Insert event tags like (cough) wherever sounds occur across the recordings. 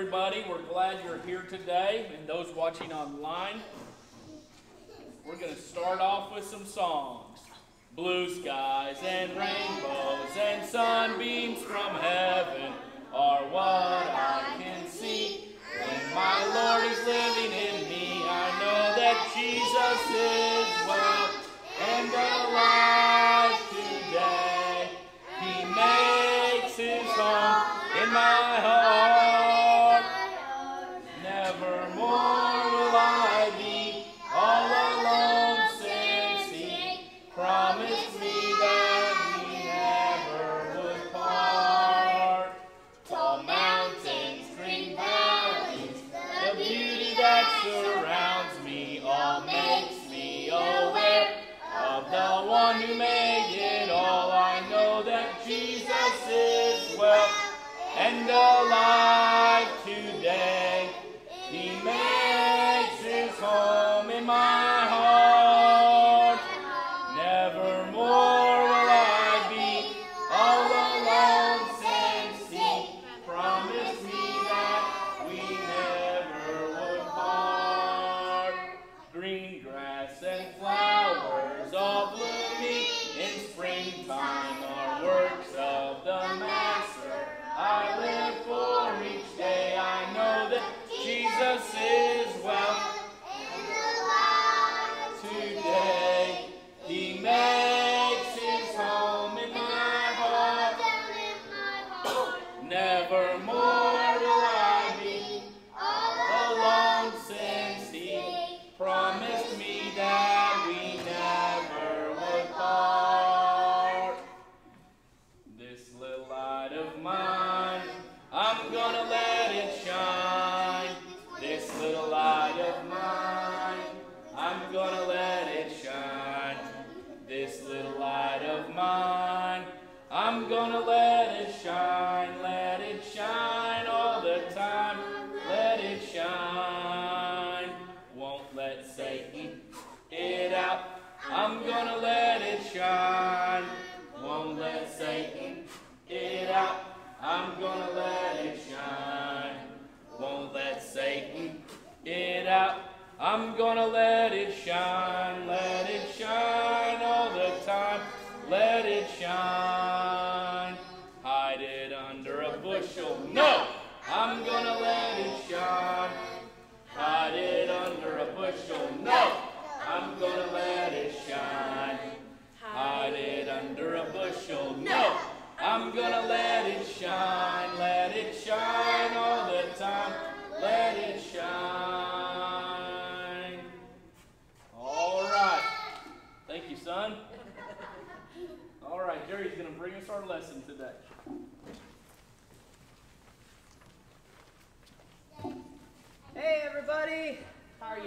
everybody. We're glad you're here today, and those watching online. We're going to start off with some songs. Blue skies and rainbows and sunbeams from heaven are what I can see. When my Lord is living in me, I know that Jesus is well and alive today. He makes his home in my heart. Surrounds me all makes me aware of the one who made I'm gonna let it shine. Won't let Satan it out. I'm gonna let it shine. Won't let Satan it out. I'm gonna let it shine.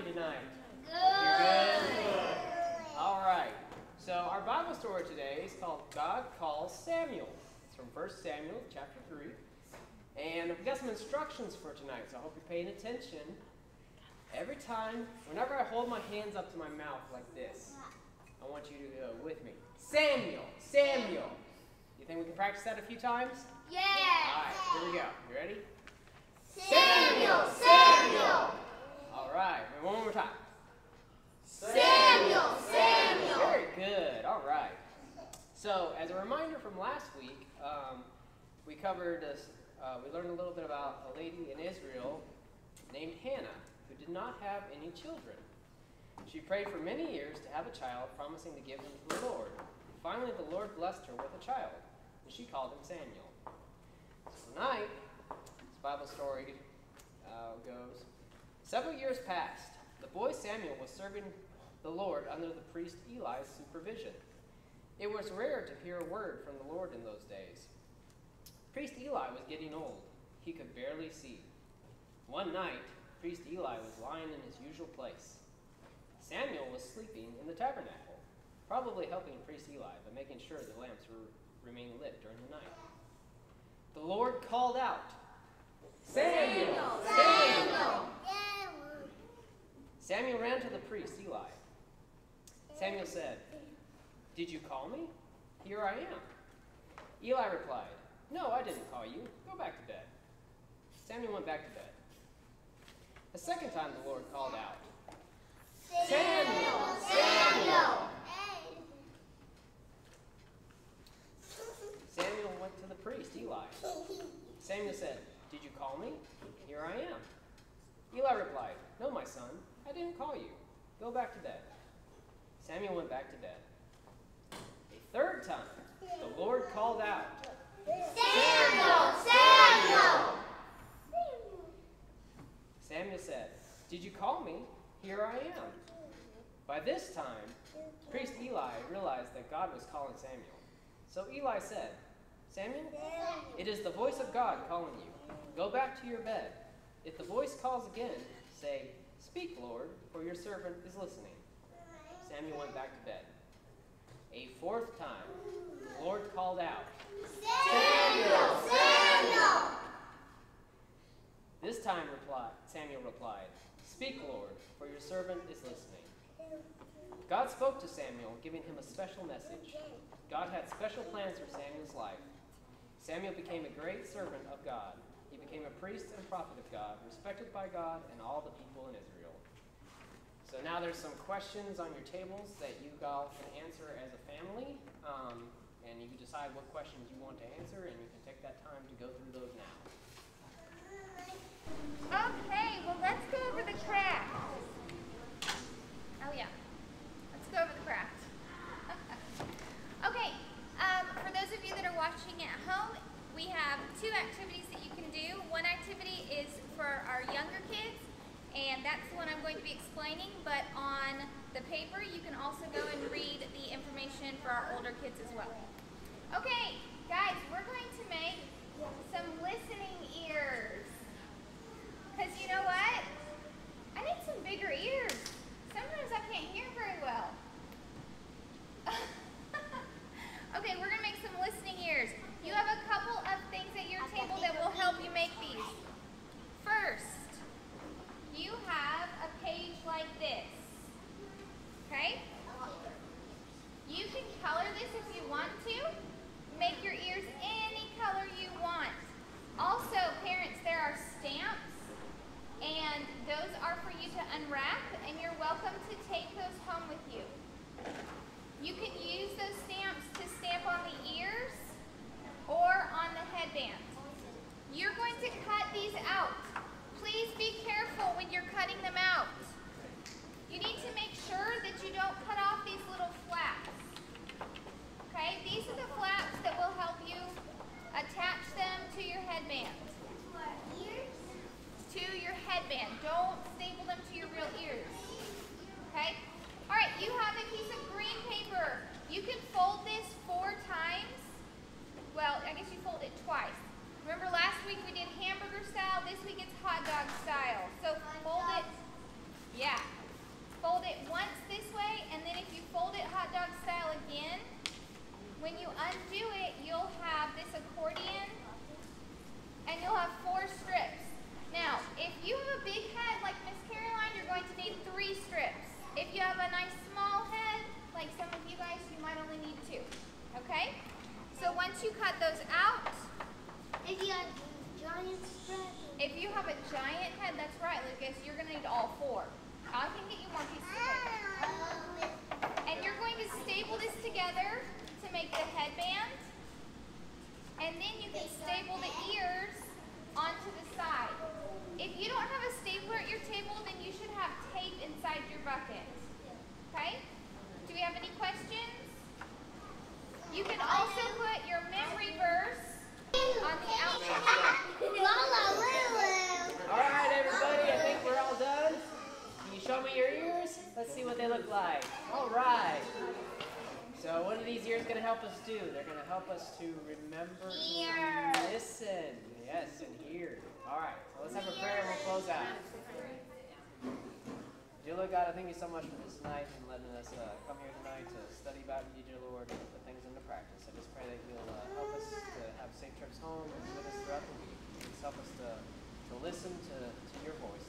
Tonight? Good. All right. So our Bible story today is called God Calls Samuel. It's from 1 Samuel chapter 3. And we've got some instructions for tonight, so I hope you're paying attention. Every time, whenever I hold my hands up to my mouth like this, I want you to go with me. Samuel! Samuel! You think we can practice that a few times? Yeah. All right, here we go. You ready? Samuel, Samuel, All right, one more time. Samuel, Samuel. Very good. All right. So, as a reminder from last week, um, we covered this. Uh, we learned a little bit about a lady in Israel named Hannah who did not have any children. She prayed for many years to have a child, promising to give him to the Lord. Finally, the Lord blessed her with a child, and she called him Samuel. So tonight, this Bible story uh, goes. Several years passed. The boy Samuel was serving the Lord under the priest Eli's supervision. It was rare to hear a word from the Lord in those days. Priest Eli was getting old. He could barely see. One night, Priest Eli was lying in his usual place. Samuel was sleeping in the tabernacle, probably helping Priest Eli by making sure the lamps were remained lit during the night. The Lord called out, Samuel! Samuel! Samuel ran to the priest, Eli. Samuel said, Did you call me? Here I am. Eli replied, No, I didn't call you. Go back to bed. Samuel went back to bed. A second time the Lord called out, Samuel! Samuel! Samuel went to the priest, Eli. Samuel said, Did you call me? Here I am. Eli replied, No, my son, I didn't call you. Go back to bed. Samuel went back to bed. A third time, the Lord called out, Samuel! Samuel! Samuel said, Did you call me? Here I am. By this time, priest Eli realized that God was calling Samuel. So Eli said, Samuel, it is the voice of God calling you. Go back to your bed. If the voice calls again, say, Speak, Lord, for your servant is listening. Samuel went back to bed. A fourth time, the Lord called out. Samuel! Samuel! This time replied, Samuel replied, Speak, Lord, for your servant is listening. God spoke to Samuel, giving him a special message. God had special plans for Samuel's life. Samuel became a great servant of God. He became a priest and prophet of God, respected by God and all the people in Israel. So now there's some questions on your tables that you all can answer as a family, um, and you can decide what questions you want to answer, and you can take that time to go through those now. Okay, well, let's go over the craft. Oh, yeah. Let's go over the craft. (laughs) okay, um, for those of you that are watching at home, we have two activities that you can do. One activity is for our younger kids, and that's the one I'm going to be explaining, but on the paper, you can also go and read the information for our older kids as well. Okay, guys, we're going to make some listening ears. Because you know what? I need some bigger ears. Sometimes I can't hear very well. okay, we're going to make some listening ears. You have a couple of things at your table that will help you make these. First, you have a page like this. Okay? You can color this if you want to. Make your ears any color you want. Also, parents, there are stamps and those are for you to unwrap, and you're welcome to take those home with you. You can use those stamps to stamp on the ears or on the headband. You're going to cut these out. Please be careful when you're cutting them out. You need to make sure that you don't cut off these little flaps. Okay, these are the flaps that will help you attach them to your headband to your headband. Don't staple them to your real ears. Okay? All right, you have a piece of green paper. You can fold this four times. Well, I guess you fold it twice. Remember last week we did hamburger style. This week it's hot dog style. So fold it, yeah. Fold it once this way, and then if you fold it hot dog style again, when you undo it, you'll have this accordion, and you'll have four strips. Now, if you have a big head like Miss Caroline, you're going to need three strips. If you have a nice small head, like some of you guys, you might only need two. Okay? So once you cut those out, If you have a giant spread. if you have a giant head, that's right, Lucas, you're going to need all four. I can get you more pieces of paper. Uh, and you're going to staple this together to make the headband. And then you can staple the ears onto the side. If you don't have a stapler at your table, then you should have tape inside your bucket. Okay? Do we have any questions? You can also put your memory verse on the outside. All right, everybody, I think we're all done. Can you show me your ears? Let's see what they look like. All right. So what are these ears going to help us do? They're going to help us to remember to listen. Yes, and hear. All right, so let's have a prayer and we'll close out. Dear Lord God, I thank you so much for this night and letting us uh, come here tonight to study about you, dear Lord, and put things into practice. I just pray that you'll uh, help us to have safe trips home and with us throughout the week. Just help us to, to listen to, to your voice,